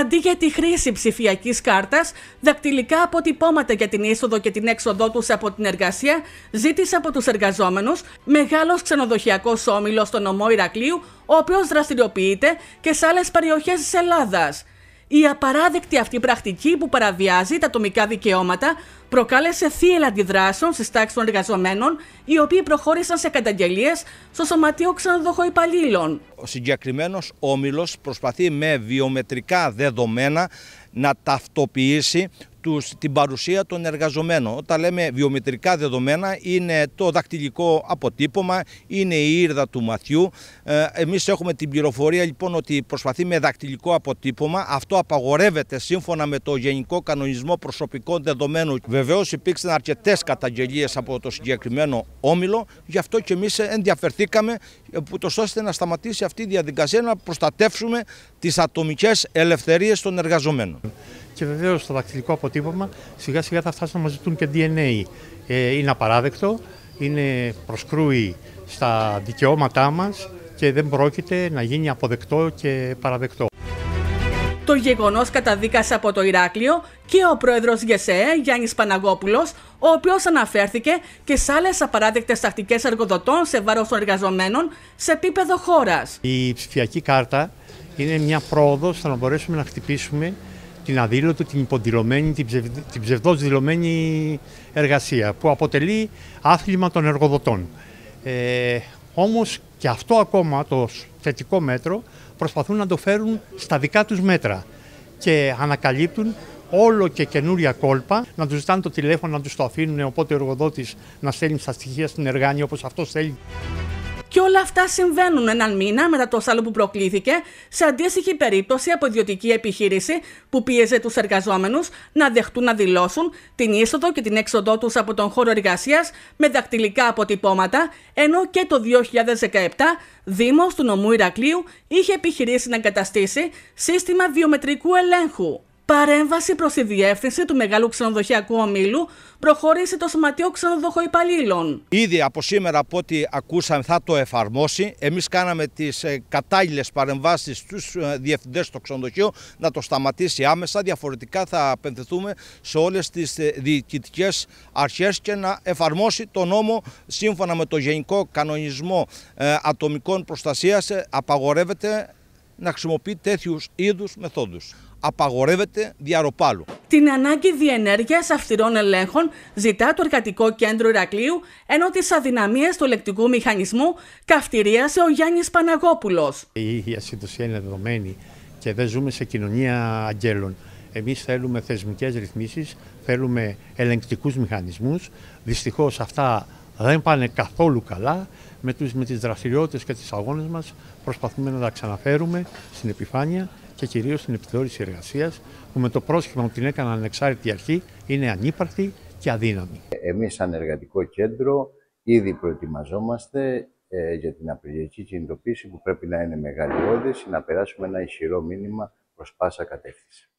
Αντί για τη χρήση ψηφιακής κάρτας, δακτυλικά αποτυπώματα για την είσοδο και την έξοδό τους από την εργασία ζήτησε από τους εργαζόμενους μεγάλος ξενοδοχειακός όμιλος στο νομό Ηρακλείου, ο οποίος δραστηριοποιείται και σε άλλες περιοχές της Ελλάδας. Η απαράδεκτη αυτή πρακτική που παραβιάζει τα ατομικά δικαιώματα προκάλεσε θύελα αντιδράσεων στις τάξεις των εργαζομένων, οι οποίοι προχώρησαν σε καταγγελίες στο Σωματείο Ξενοδοχοϊπαλλήλων. Ο συγκεκριμένος όμιλος προσπαθεί με βιομετρικά δεδομένα να ταυτοποιήσει τους, την παρουσία των εργαζομένων. Όταν λέμε βιομετρικά δεδομένα είναι το δακτυλικό αποτύπωμα, είναι η ήρδα του ματιού. Ε, εμείς έχουμε την πληροφορία λοιπόν ότι προσπαθεί με δακτυλικό αποτύπωμα. Αυτό απαγορεύεται σύμφωνα με το Γενικό Κανονισμό Προσωπικών Δεδομένων. Βεβαίως υπήρξαν αρκετές καταγγελίες από το συγκεκριμένο όμιλο, γι' αυτό και εμείς ενδιαφερθήκαμε ούτως ώστε να σταματήσει αυτή η διαδικασία να προστατεύσουμε τις ατομικές ελευθερίες των εργαζομένων και βεβαίως το δακτυλικό αποτύπωμα σιγά σιγά θα φτάσουν να μας ζητούν και DNA. Ε, είναι απαράδεκτο, είναι προσκρούει στα δικαιώματά μας και δεν πρόκειται να γίνει αποδεκτό και παραδεκτό. Το γεγονός καταδίκασε από το Ηράκλειο και ο πρόεδρος ΓΕΣΕΕ Γιάννης Παναγόπουλος, ο οποίος αναφέρθηκε και σε άλλες απαράδεκτες τακτικές εργοδοτών σε βάρος των εργαζομένων σε επίπεδο χώρας. Η ψηφιακή κάρτα είναι μια πρόοδος στο να μπορέσουμε να χτυπήσουμε την αδήλωτη, την υποδηλωμένη, την, ψευ, την ψευδός δηλωμένη εργασία που αποτελεί άθλημα των εργοδοτών. Ε, όμως και αυτό ακόμα το θετικό μέτρο προσπαθούν να το φέρουν στα δικά τους μέτρα και ανακαλύπτουν όλο και καινούρια κόλπα, να τους ζητάνε το τηλέφωνο, να τους το αφήνουν, οπότε ο εργοδότης να στέλνει στα στοιχεία στην εργάνεια όπως αυτός θέλει. Και όλα αυτά συμβαίνουν έναν μήνα μετά το σάλο που προκλήθηκε. Σε αντίστοιχη περίπτωση από ιδιωτική επιχείρηση που πίεζε τους εργαζόμενους να δεχτούν να δηλώσουν την είσοδο και την έξοδό τους από τον χώρο εργασίας με δακτυλικά αποτυπώματα, ενώ και το 2017 Δήμος του νομού Ηρακλείου είχε επιχειρήσει να εγκαταστήσει σύστημα βιομετρικού ελέγχου παρέμβαση προς τη διεύθυνση του μεγάλου ξενοδοχειακού ομίλου προχώρησε το Σωματείο Ξενοδοχοϊπαλλήλων. Ήδη από σήμερα, από ό,τι ακούσαμε, θα το εφαρμόσει. Εμείς κάναμε τις ε, κατάλληλες παρεμβάσεις στους ε, διευθυντές στο ξενοδοχείο να το σταματήσει άμεσα. Διαφορετικά θα απενθεθούμε σε όλες τις ε, διοικητικές αρχές και να εφαρμόσει το νόμο σύμφωνα με το Γενικό Κανονισμό Ατομικών Προστασίας. Απαγορεύεται να χρησιμοποιεί τέτοιους είδους μεθόδους απαγορεύεται διαρροπάλου. Την ανάγκη διενέργειας αυστηρών ελέγχων ζητά το Εργατικό Κέντρο Ηρακλείου, ενώ τις αδυναμίες του ελεκτικού μηχανισμού καυτηρίασε ο Γιάννης Παναγόπουλος. Η ασύντοσία είναι δεδομένη και δεν ζούμε σε κοινωνία αγγέλων. Εμείς θέλουμε θεσμικές ρυθμίσεις, θέλουμε ελεγκτικούς μηχανισμούς. Δυστυχώς αυτά δεν πάνε καθόλου καλά. Με, τους, με τις δραστηριότητες και τις αγώνες μας προσπαθούμε να τα ξαναφέρουμε στην επιφάνεια και κυρίως στην επιθεώρηση εργασίας που με το πρόσχημα που την έκαναν ανεξάρτητη αρχή είναι ανύπαρκτη και αδύναμη. Εμείς σαν εργατικό κέντρο ήδη προετοιμαζόμαστε ε, για την απεργιακή κινητοποίηση που πρέπει να είναι μεγαλειώδης να περάσουμε ένα ισχυρό μήνυμα προς πάσα κατεύθυνση.